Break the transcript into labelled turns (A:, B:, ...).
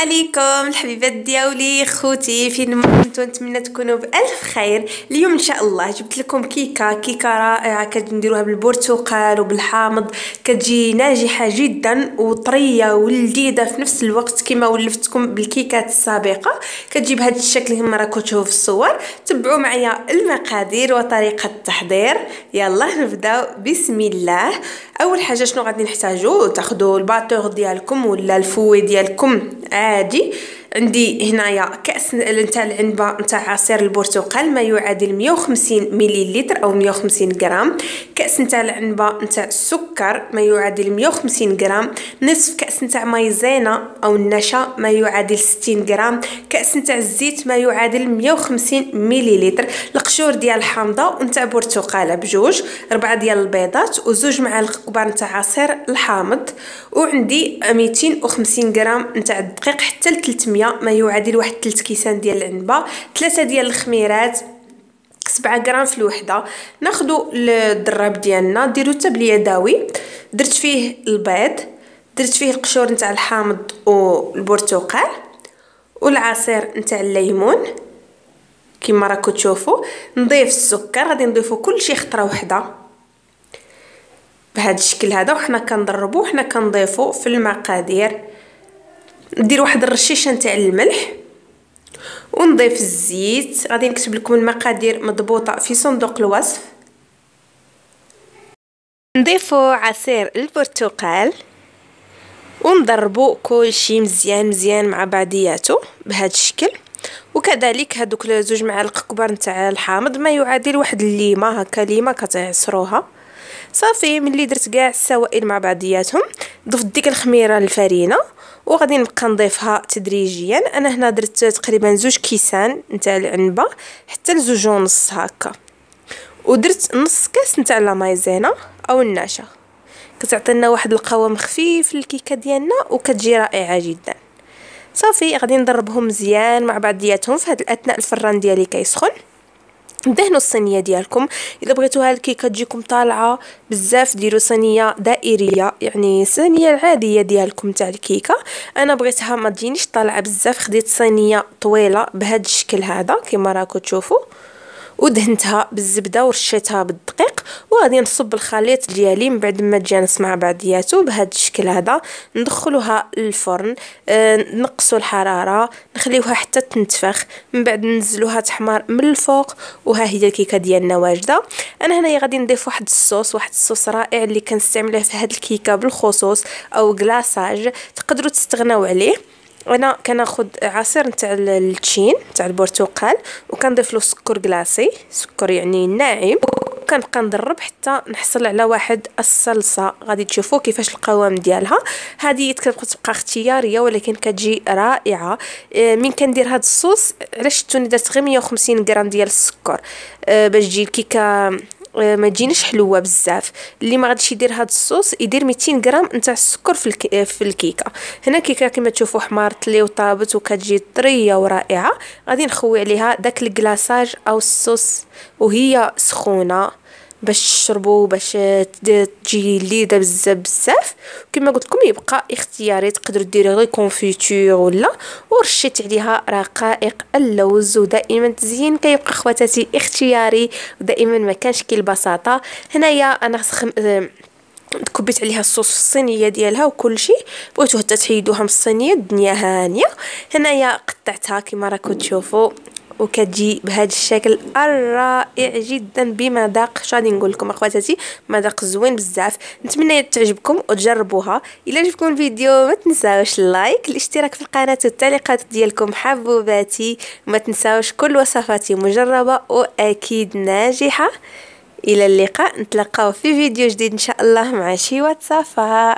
A: عليكم. الحبيبات ديالي خوتي فين ما كنتو نتمنى تكونوا بألف خير. اليوم إن شاء الله جبت لكم كيكة كيكة رائعة كنديروها بالبرتقال وبالحامض. كتجي ناجحة جدا وطرية ولذيذة في نفس الوقت كما ولفتكم بالكيكات السابقة. كتجي بهذا الشكل كما راكم تشوفوا في الصور. تبعوا معايا المقادير وطريقة التحضير. يلا نبداو بسم الله. أول حاجة شنو غادي نحتاجو؟ تاخذوا الباطور ديالكم ولا الفوي ديالكم؟ عادي. عندي هنايا كأس نتاع العنبة نتاع عصير البرتقال ما يعادل 150 مليلتر أو 150 غرام كأس نتاع العنبة نتاع السكر ما يعادل 150 غرام نصف كأس نتاع مايزينا أو النشا ما يعادل 60 غرام كأس نتاع الزيت ما يعادل 150 مليلتر القشور ديال الحامضه ونتاع برتقاله بجوج. ربعة ديال البيضات وزوج معالق كبار نتاع عصير الحامض. وعندي 250 غرام نتاع الدقيق حتى ل 300 ما يعادل واحد 3 كيسان ديال العنبة. ثلاثة ديال الخميرات سبعة غرام في الوحدة. ناخدو الدراب ديالنا نديرو حتى باليداوي درت فيه البيض درت فيه القشور نتاع الحامض والبرتقال والعصير نتاع الليمون. كما راكم تشوفوا نضيف السكر غادي نضيفو كلشي خطرة وحدة. بهذا الشكل هذا وحنا كنضربو وحنا كنضيفو في المقادير. ندير واحد الرشيشة نتاع الملح ونضيف الزيت. غادي نكتب لكم المقادير مضبوطة في صندوق الوصف. نضيفو عصير البرتقال ونضربو كلشي مزيان مزيان مع بعضياتو بهذا الشكل. وكذلك هذوك زوج معالق كبار نتاع الحامض ما يعادل واحد الليمة هكا ليمة كتعصروها. صافي ملي درت كاع السوائل مع بعضياتهم ضفت ديك الخميرة الفرينة. وغادي نبقى نضيفها تدريجيا. أنا هنا درت تقريبا زوج كيسان نتاع العنبة حتى لزوج ونص هكا. ودرت نص كاس نتاع لا مايزينا أو النشا كتعطينا واحد القوام خفيف للكيكة ديالنا وكتجي رائعة جدا. صافي غادي نضربهم مزيان مع بعضياتهم في هذا الأثناء الفران ديالي كيسخن. دهنوا الصينية ديالكم. إذا بغيتوها الكيكه تجيكم طالعة بزاف ديروا صينية دائرية يعني صينيه العادية ديالكم تاع الكيكة. أنا بغيتها ما تجينيش طالعة بزاف خديت صينية طويلة بهذا الشكل هذا كما راكم تشوفوا ودهنتها بالزبدة ورشيتها بالدقيق وغادي نصب الخليط ديالي. من بعد ما تجانس مع بعضياتو بهذا الشكل هذا ندخلوها للفرن آه نقصوا الحرارة نخليوها حتى تنتفخ. من بعد ننزلوها تحمر من الفوق وها هي الكيكة ديالنا واجدة. أنا هنايا غادي نضيف واحد الصوص واحد الصوص رائع اللي كنستعمله في هذه الكيكة بالخصوص أو كلاصاج تقدروا تستغناو عليه. أنا كناخذ عصير نتاع التشين نتاع البرتقال وكنضيف له سكر كلاصي سكر يعني ناعم. وكنبقى نضرب حتى نحصل على واحد الصلصة. غادي تشوفوا كيفاش القوام ديالها. هذه كتبقى تبقى اختيارية ولكن كتجي رائعة. آه، من كندير هذا الصوص علاش شفتوني درت غير 150 غرام ديال السكر؟ آه، باش تجي الكيكة ما تجينيش حلوة بزاف. اللي ما غاديش يدير هذا الصوص يدير 200 غرام نتاع السكر في الك... آه، في الكيكة. هنا كيكة كما تشوفوا حمارت لي وطابت وكتجي طرية ورائعة. غادي نخوي عليها داك الكلاصاج أو الصوص وهي سخونة. باش تشربوا باش تجي لذيذه بزاف بزاف. كما قلت لكم يبقى اختياري تقدروا ديروا غير confiture ولا ورشيت عليها رقائق اللوز ودائما التزيين كيبقى خواتاتي اختياري ودائما ما كاينش كي البساطة. هنايا أنا سخونة كبيت عليها الصوص في الصينية ديالها وكل شيء بغيتو حتى تحيدوها من الصينيه الدنيا هانية. هنايا قطعتها كما راكم تشوفوا وكتجي بهذا الشكل الرائع جدا بمذاق أش غادي نقول لكم أخواتاتي مذاق زوين بزاف. نتمنى تعجبكم وتجربوها. إلا عجبكم الفيديو ما تنساوش ال like الاشتراك في القناة والتعليقات ديالكم حبوباتي. وما تنساوش كل وصفاتي مجربة وأكيد ناجحة. إلى اللقاء نتلاقاو في فيديو جديد إن شاء الله مع شي واتسافا